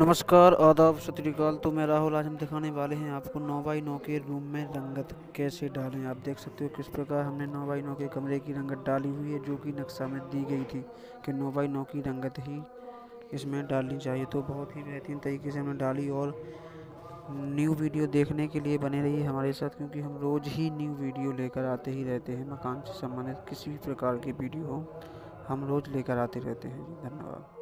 नमस्कार, आदाब सत तो मैं राहुल, आज हम दिखाने वाले हैं आपको नौ बाई नौ के रूम में रंगत कैसे डालें। आप देख सकते हो किस प्रकार हमने नौ बाई नौ के कमरे की रंगत डाली हुई है, जो कि नक्शा में दी गई थी कि नौ बाई नौ की रंगत ही इसमें डालनी चाहिए। तो बहुत ही बेहतरीन तरीके से हमने डाली और न्यू वीडियो देखने के लिए बने रहिए हमारे साथ, क्योंकि हम रोज़ ही न्यू वीडियो लेकर आते ही रहते हैं। मकान से संबंधित किसी भी प्रकार की वीडियो हम रोज़ लेकर आते रहते हैं। धन्यवाद।